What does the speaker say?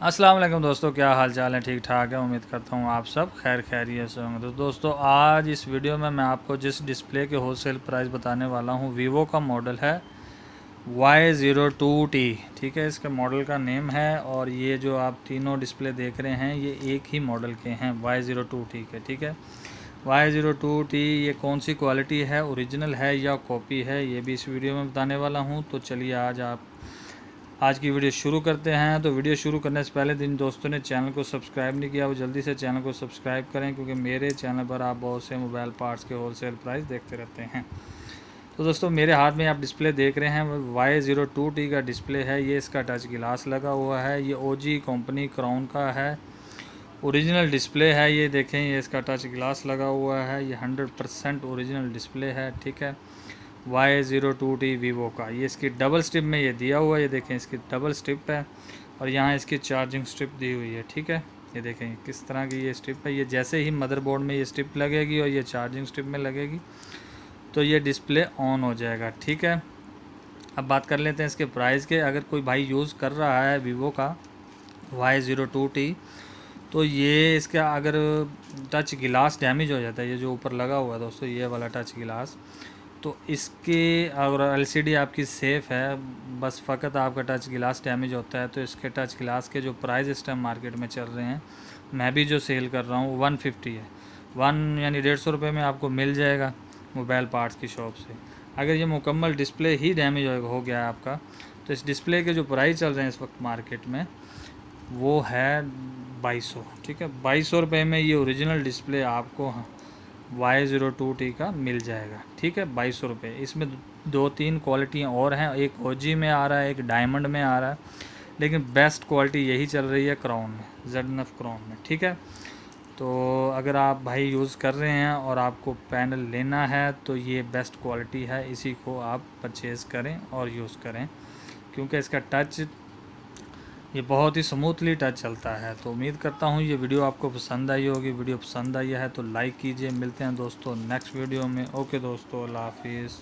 वालेकुम दोस्तों, क्या हाल चाल है? ठीक ठाक है, उम्मीद करता हूँ आप सब खैर खैरियत से होंगे। तो दोस्तों, आज इस वीडियो में मैं आपको जिस डिस्प्ले के होलसेल प्राइस बताने वाला हूँ वीवो का मॉडल है वाई ज़ीरो टू टी ठीक है? इसके मॉडल का नेम है और ये जो आप तीनों डिस्प्ले देख रहे हैं, ये एक ही मॉडल के हैं वाई ज़ीरो टू टी के, ठीक है? वाई ज़ीरो टू टी ये कौन सी क्वालिटी है? ओरिजिनल है या कॉपी है? ये भी इस वीडियो में बताने वाला हूँ। तो चलिए आज आप आज की वीडियो शुरू करते हैं। तो वीडियो शुरू करने से पहले दिन दोस्तों ने चैनल को सब्सक्राइब नहीं किया, वो जल्दी से चैनल को सब्सक्राइब करें, क्योंकि मेरे चैनल पर आप बहुत से मोबाइल पार्ट्स के होलसेल प्राइस देखते रहते हैं। तो दोस्तों, मेरे हाथ में आप डिस्प्ले देख रहे हैं वाई ज़ीरो टू टी का डिस्प्ले है, ये इसका टच गिलास लगा हुआ है, ये ओ जी कंपनी क्राउन का है, ओरिजिनल डिस्प्ले है, ये देखें, ये इसका टच गिलास लगा हुआ है, ये हंड्रेड परसेंट ओरिजिनल डिस्प्ले है, ठीक है। Y zero two T Vivo का। ये इसकी डबल स्ट्रिप में ये दिया हुआ है, ये देखें इसकी डबल स्ट्रिप है और यहाँ इसकी चार्जिंग स्ट्रिप दी हुई है, ठीक है? ये देखें किस तरह की ये स्ट्रिप है। ये जैसे ही मदरबोर्ड में ये स्ट्रिप लगेगी और ये चार्जिंग स्ट्रिप में लगेगी तो ये डिस्प्ले ऑन हो जाएगा, ठीक है? अब बात कर लेते हैं इसके प्राइस के। अगर कोई भाई यूज़ कर रहा है वीवो का वाई ज़ीरो टू टी तो ये इसका अगर टच गिलास डैमेज हो जाता है, ये जो ऊपर लगा हुआ है दोस्तों, ये वाला टच गिलास तो इसके अगर एलसीडी आपकी सेफ़ है, बस फ़कत आपका टच गिलास डैमेज होता है तो इसके टच गिलास के जो प्राइस इस टाइम मार्केट में चल रहे हैं, मैं भी जो सेल कर रहा हूँ वन फिफ्टी है। वन यानी डेढ़ सौ रुपये में आपको मिल जाएगा मोबाइल पार्ट्स की शॉप से। अगर ये मुकम्मल डिस्प्ले ही डैमेज हो गया है आपका तो इस डिस्प्ले के जो प्राइस चल रहे हैं इस वक्त मार्केट में, वो है बाईस ठीक है? बाईस सौ रुपये में ये ओरिजिनल डिस्प्ले आपको वाई ज़ीरो टू टी का मिल जाएगा। ठीक है? बाईस सौ रुपये। इसमें दो तीन क्वालिटियाँ और हैं। एक ओ में आ रहा है, एक डायमंड में आ रहा है। लेकिन बेस्ट क्वालिटी यही चल रही है क्राउन में जेड नफ क्राउन में। ठीक है? तो अगर आप भाई यूज़ कर रहे हैं और आपको पैनल लेना है तो ये बेस्ट क्वालिटी है। इसी को आप परचेज़ करें और यूज़ करें। क्योंकि इसका टच ये बहुत ही स्मूथली टच चलता है। तो उम्मीद करता हूँ ये वीडियो आपको पसंद आई होगी। वीडियो पसंद आई है तो लाइक कीजिए। मिलते हैं दोस्तों नेक्स्ट वीडियो में। ओके दोस्तों, अल्लाह हाफिज़।